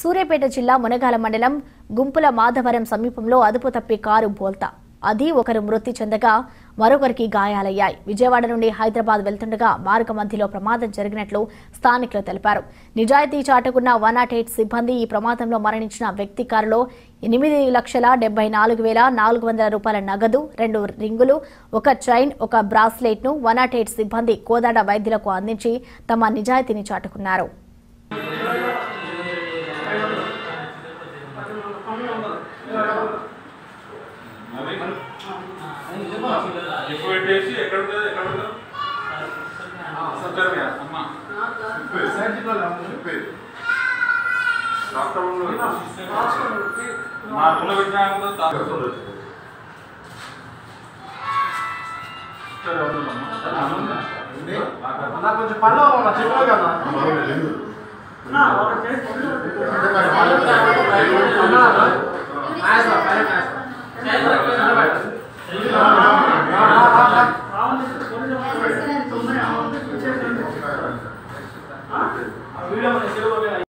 సూర్యాపేట జిల్లా మునగాల మండలం గుంపుల మాధవరం సమీపంలో అదుపు తప్పి కారు బోల్తా. అది ఒకరు మృతి చెందగా మరొకరికి గాయాలయ్యాయి. విజయవాడ నుండి హైదరాబాద్ వెళ్తుండగా మార్గ మధ్యలో ప్రమాదం జరిగినట్లు స్థానికులు తెలిపారు. నిజాయితీ చాటుకున్న వన్ నాట్ ఎయిట్ సిబ్బంది ఈ ప్రమాదంలో మరణించిన వ్యక్తి కారులో ఎనిమిది లక్షల డెబ్బై నాలుగు వేల నాలుగు వందల రూపాయల నగదు రెండు రింగులు ఒక చైన్ ఒక బ్రాస్లెట్ను వన్ నాట్ ఎయిట్ సిబ్బంది కోదాడ వైద్యులకు అందించి తమ నిజాయితీని చాటుకున్నారు. పెట్టేసి ఎక్కడ ఉంటుంది ఎక్కడ ఉంటుంది సత్యమే అమ్మ డాక్టర్ మా నాకు కొంచెం పనులు ఉన్నా కదా అన్నా, वीडियो मैंने शुरू हो